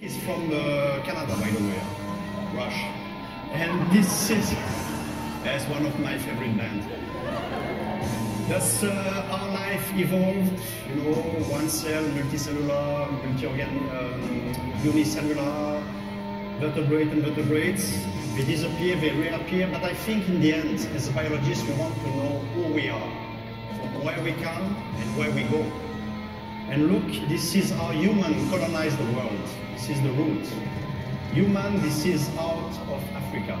It's from uh, Canada, by the way, Rush. And this is as one of my favorite bands. Thus, uh, our life evolved, you know, one cell, multicellular, multi-organ, um, unicellular, vertebrate and vertebrates. They disappear, they reappear, but I think in the end, as a biologist, we want to know who we are, from where we come and where we go. And look, this is how human colonized the world. This is the route. Human, this is out of Africa.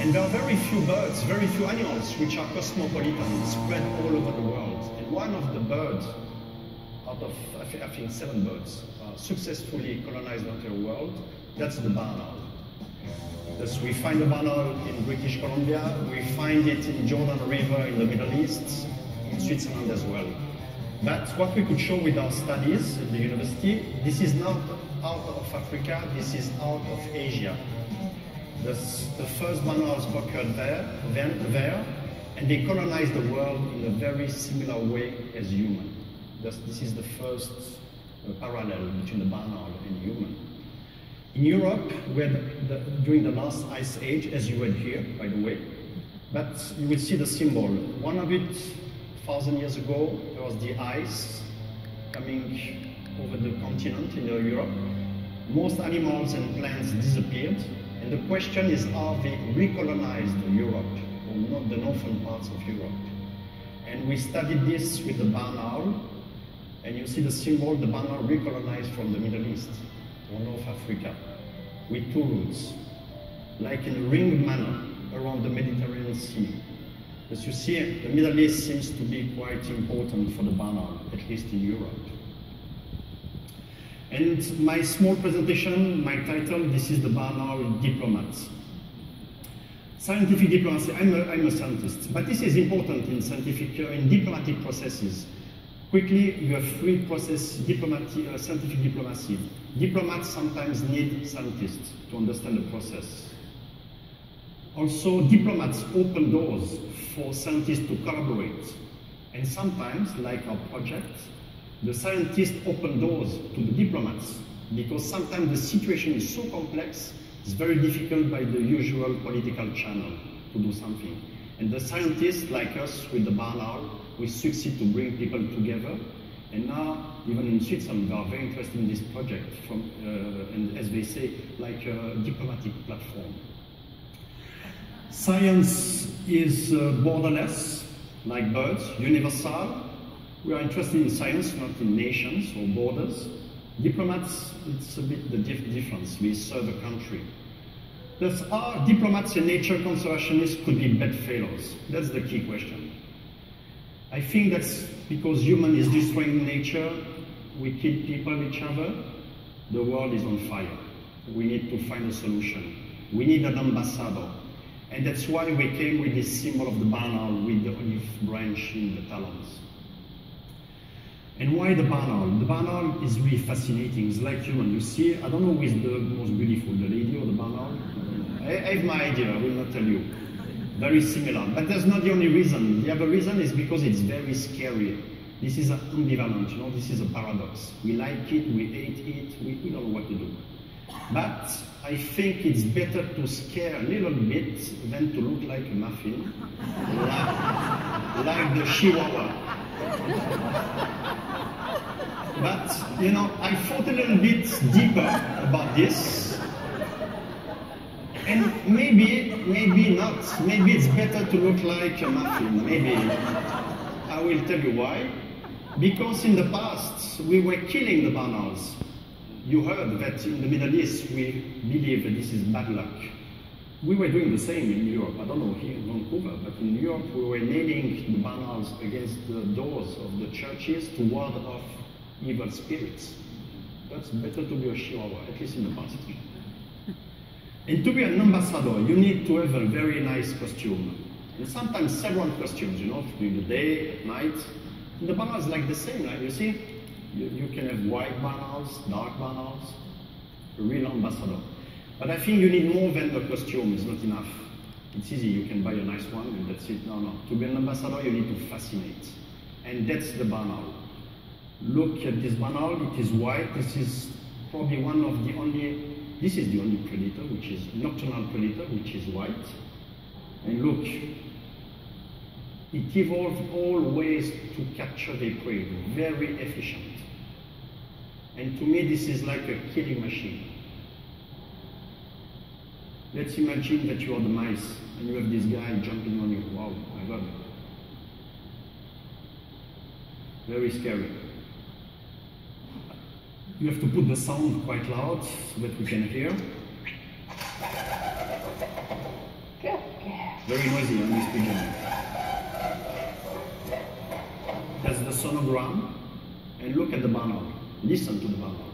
And there are very few birds, very few animals which are cosmopolitan, spread all over the world. And one of the birds, out of I think seven birds, uh, successfully colonized the entire world, that's the barn owl. Thus we find the barn owl in British Columbia, we find it in Jordan River in the Middle East, in Switzerland as well. But what we could show with our studies at the university, this is not out of Africa, this is out of Asia. The, the first manuals occurred there, then there, and they colonized the world in a very similar way as human. Thus, this is the first uh, parallel between the barn owl and human. In Europe, where the, during the last ice age, as you read here, by the way, but you will see the symbol. One of it thousand years ago, there was the ice coming over the continent in Europe. Most animals and plants disappeared, and the question is, are they recolonized Europe, or not the northern parts of Europe? And we studied this with the barn owl, and you see the symbol, the barn owl recolonized from the Middle East, or North Africa, with two routes, like in a ring manner around the Mediterranean Sea. As you see, the Middle East seems to be quite important for the owl, at least in Europe. And my small presentation, my title, this is the barn diplomats. Scientific diplomacy, I'm a, I'm a scientist, but this is important in scientific, uh, in diplomatic processes. Quickly, you have three processes, diplomatic, uh, scientific diplomacy. Diplomats sometimes need scientists to understand the process. Also, diplomats open doors for scientists to collaborate. And sometimes, like our project, the scientists open doors to the diplomats because sometimes the situation is so complex, it's very difficult by the usual political channel to do something. And the scientists, like us with the barn owl, we succeed to bring people together. And now, even in Switzerland, they are very interested in this project, from, uh, and as they say, like a diplomatic platform. Science is uh, borderless, like birds, universal. We are interested in science, not in nations or borders. Diplomats, it's a bit the dif difference. We serve a country. Thus, are diplomats and nature conservationists could be bedfellows? That's the key question. I think that's because human is destroying nature, we kill people, each other, the world is on fire. We need to find a solution. We need an ambassador. And that's why we came with this symbol of the barn owl with the olive branch in the talons. And why the barn owl? The barn owl is really fascinating. It's like human. You see, I don't know who is the most beautiful, the lady or the barn owl. I, I have my idea, I will not tell you. Very similar. But that's not the only reason. The other reason is because it's very scary. This is ambivalent, you know, this is a paradox. We like it, we hate it, we, we don't know what to do. But I think it's better to scare a little bit than to look like a muffin, like, like the Chihuahua. But, you know, I thought a little bit deeper about this. And maybe, maybe not. Maybe it's better to look like a muffin. Maybe. I will tell you why. Because in the past, we were killing the owls. You heard that in the Middle East, we believe that this is bad luck. We were doing the same in Europe. I don't know here in Vancouver, but in Europe, we were nailing the barn owls against the doors of the churches to ward off evil spirits. That's better to be a chihuahua, at least in the past. And to be an ambassador, you need to have a very nice costume. And sometimes several costumes, you know, during the day, at night. And the is like the same, right? You see? You, you can have white barn dark barn a real ambassador. But I think you need more than the costume, it's not enough. It's easy, you can buy a nice one and that's it. No, no. To be an ambassador, you need to fascinate. And that's the barn. Look at this barn it is white, this is probably one of the only, this is the only predator, which is nocturnal predator, which is white. And look, it evolved all ways to capture the prey, very efficient. And to me, this is like a killing machine. Let's imagine that you are the mice and you have this guy jumping on you. Wow, I love it. Very scary. You have to put the sound quite loud so that we can hear. Very noisy on this pigeon. That's the sonogram. And look at the barn owl. Listen to the barn owl.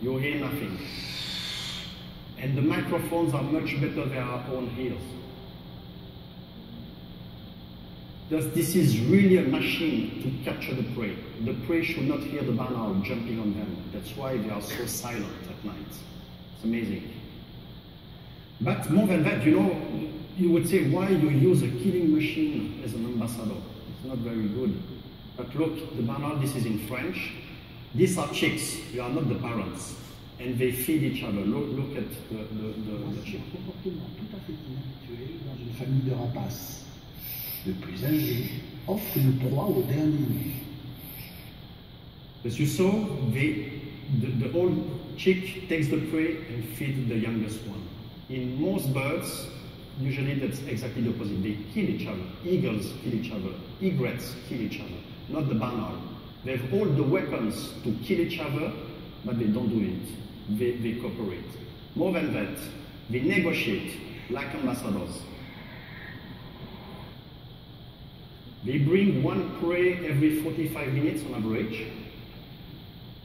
You hear nothing. And the microphones are much better than our own ears. Thus, this is really a machine to capture the prey. The prey should not hear the barn owl jumping on them. That's why they are so silent at night. It's amazing. But more than that, you know, you would say, why you use a killing machine as an ambassador? It's not very good. But look, the barn owl, this is in French. These are chicks, you are not the parents. And they feed each other. Look, look at the, the, the, the chick. tout à fait inhabituel dans une famille de rapaces. Le plus âgé offre une proie au dernier. As you saw, the, the, the old chick takes the prey and feeds the youngest one. In most birds, usually that's exactly the opposite. They kill each other. Eagles kill each other. Egrets kill each other, not the barn owl. They have all the weapons to kill each other, but they don't do it. They, they cooperate. More than that, they negotiate like ambassadors. They bring one prey every 45 minutes on average.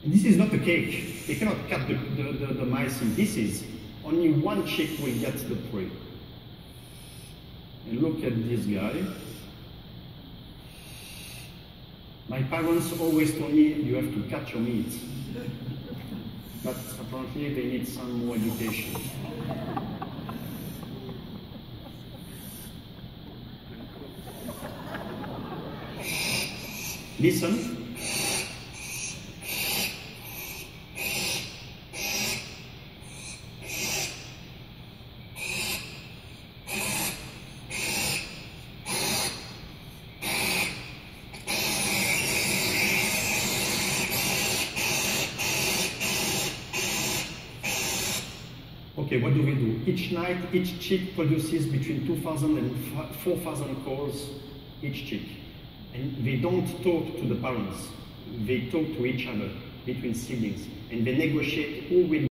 This is not a cake. They cannot cut the, the, the, the mice in pieces. Only one chick will get the prey. And look at this guy. My parents always told me you have to cut your meat. But apparently they need some more education. Listen. Okay, what do we do? Each night, each chick produces between 2,000 and 4,000 calls each chick. And they don't talk to the parents. They talk to each other between siblings. And they negotiate who will